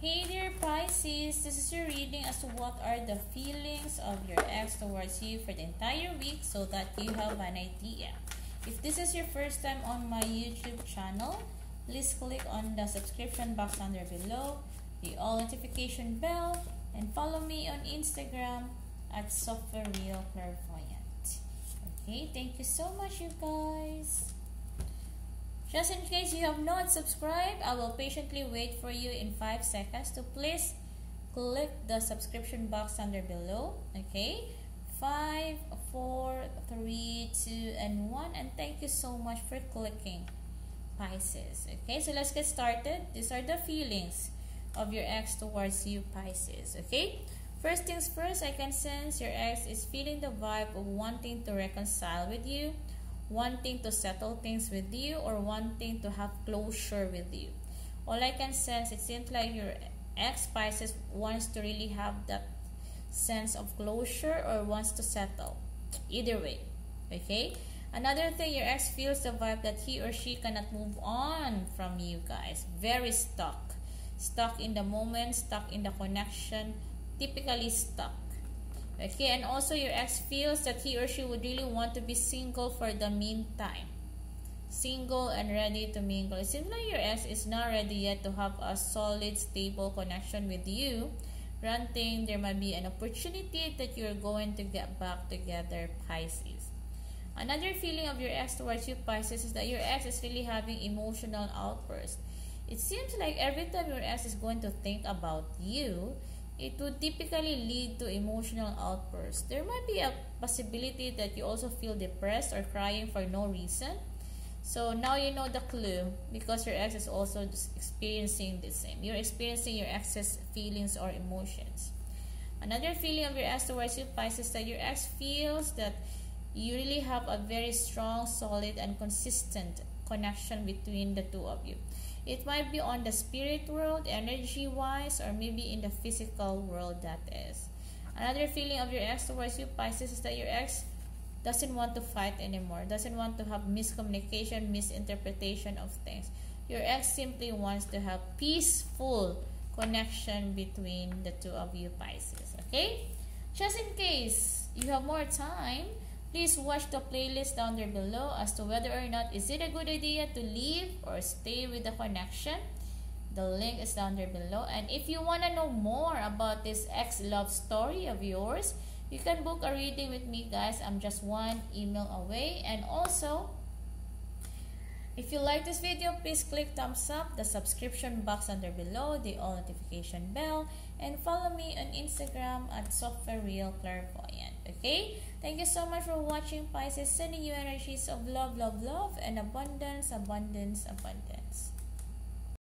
Hey dear Pisces, this is your reading as to what are the feelings of your ex towards you for the entire week so that you have an idea. If this is your first time on my YouTube channel, please click on the subscription box under below, the all notification bell, and follow me on Instagram at Software Real Clairvoyant. Okay, thank you so much you guys. Just in case you have not subscribed, I will patiently wait for you in 5 seconds to please click the subscription box under below. Okay? 5, 4, 3, 2, and 1. And thank you so much for clicking, Pisces. Okay? So let's get started. These are the feelings of your ex towards you, Pisces. Okay? First things first, I can sense your ex is feeling the vibe of wanting to reconcile with you wanting to settle things with you or wanting to have closure with you. All I can sense, it seems like your ex Pisces wants to really have that sense of closure or wants to settle. Either way, okay? Another thing, your ex feels the vibe that he or she cannot move on from you guys. Very stuck. Stuck in the moment, stuck in the connection, typically stuck. Okay, and also your ex feels that he or she would really want to be single for the meantime. Single and ready to mingle. It seems like your ex is not ready yet to have a solid, stable connection with you. Granting there might be an opportunity that you're going to get back together, Pisces. Another feeling of your ex towards you, Pisces, is that your ex is really having emotional outbursts. It seems like every time your ex is going to think about you, it would typically lead to emotional outbursts. There might be a possibility that you also feel depressed or crying for no reason. So now you know the clue because your ex is also experiencing the same. You're experiencing your ex's feelings or emotions. Another feeling of your ex towards you, Pisces, that your ex feels that you really have a very strong, solid, and consistent connection between the two of you. It might be on the spirit world, energy wise, or maybe in the physical world, that is. Another feeling of your ex towards you, Pisces, is that your ex doesn't want to fight anymore, doesn't want to have miscommunication, misinterpretation of things. Your ex simply wants to have peaceful connection between the two of you, Pisces. Okay? Just in case you have more time, Please watch the playlist down there below as to whether or not is it a good idea to leave or stay with the connection. The link is down there below. And if you want to know more about this ex-love story of yours, you can book a reading with me guys. I'm just one email away. And also, if you like this video, please click thumbs up, the subscription box under below, the all notification bell, and follow me on Instagram at Sopheriel Clairvoyant. Okay? Thank you so much for watching Pisces, sending you energies of love, love, love, and abundance, abundance, abundance.